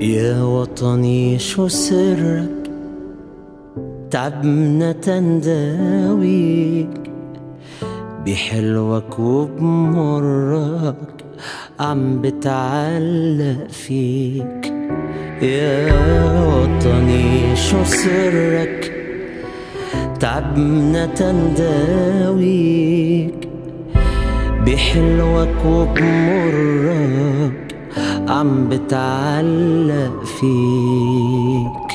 يا وطني شو سرك؟ تعبنا تنداويك بحلوك وبمرك عم بتعلق فيك. يا وطني شو سرك؟ تعبنا تنداويك بحلوك وبمرك عم بتعلق فيك.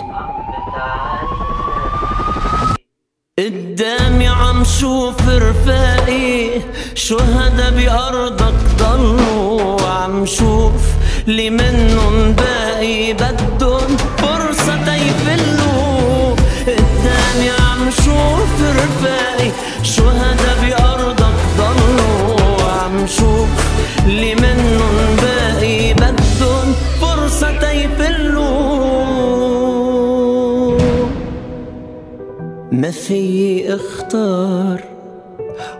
قدامي عم شوف رفاقي شهدا بأرضك ضلوا؟ عم شوف لي منن باقي بدن فرصة تيفلوا. قدامي عم شوف رفاقي شهدا ما في اختار؟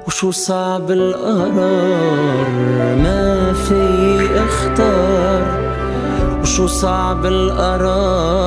وشو صعب القرار؟ ما في اختار. وشو صعب القرار؟